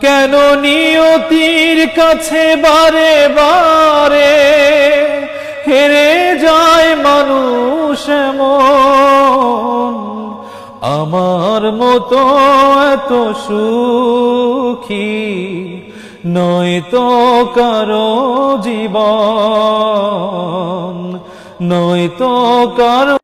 কেন নিয়তির কাছে বারে বারে হেরে যায় মানুষ এমন? আমার মতো এত সুখী নয়তো কারও জীবন নয়তো কারও